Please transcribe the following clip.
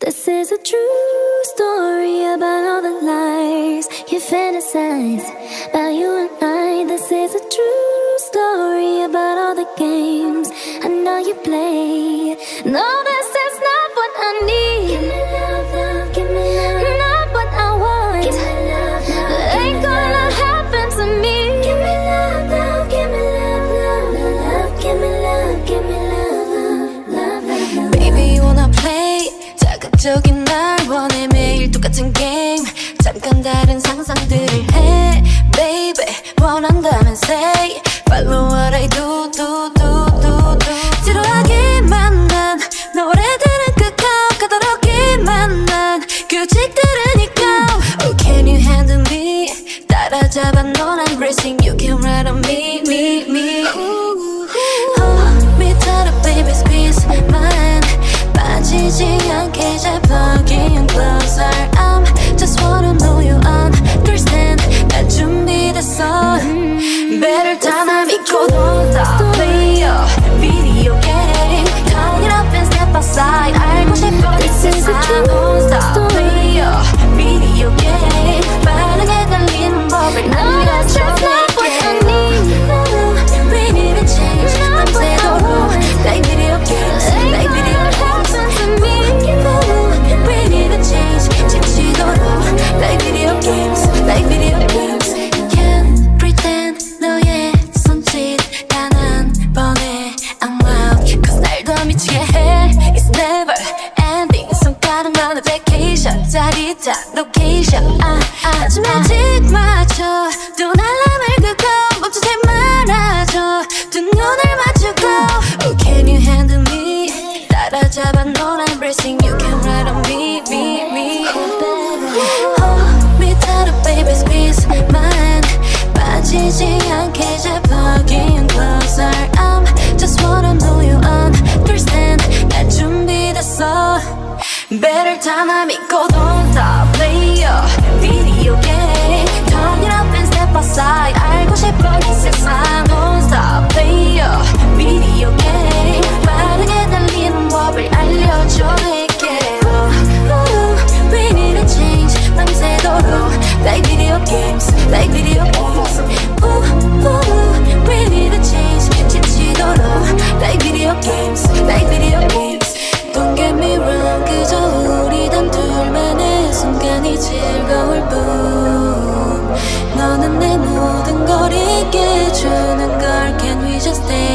This is a true story about all the lies you fantasize about you and I. This is a true story about all the games I know you play. No, this 잠깐 다른 상상들을 해 Baby 원한다면 say Follow what I do do do do do 지루하기만 한 노래들은 끝까지 가도록기만 한 규칙들으니까 Oh can you handle me 따라잡아 넌 I'm racing You can ride on me me me Oh 밑으로 baby squeeze my hand 빠지지 않게 잡아 closer I'm 준비됐어 배를 타나 믿고 stop player video game turn it up and step aside 알고 싶어 This 이 is a 세 vacation 짜릿한 location 아, 아, 하지만 틱 맞춰 두 알람을 끄고 멈추지 말아줘 두 눈을 맞추고 Oh can you handle me 따라잡아 넌 I'm racing You can ride on me me me Oh 밑으로 baby squeeze my hand 빠지지 배를 타나 믿고 don't stop player 순간이 즐거울 뿐. 너는 내 모든 걸 잊게 해주는 걸. Can we just stay